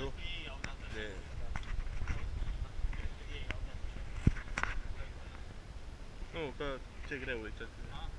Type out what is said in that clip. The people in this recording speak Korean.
정도? 네. 어, 그니까, 제 그래, 오래 있잖아.